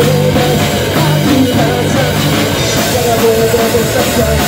I'm not a, that I will ever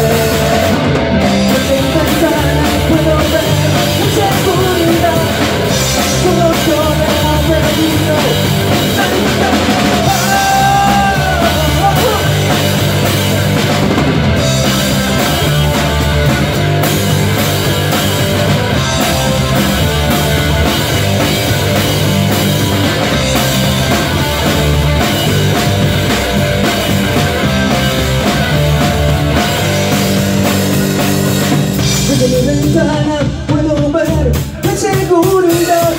manzana puedo ver en seguridad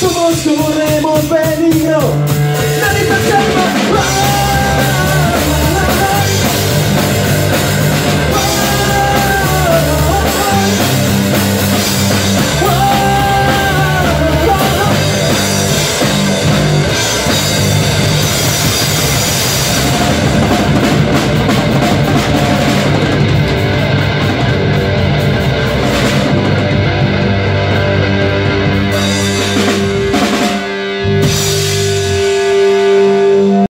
Todos corremos peligro Nadie se escapa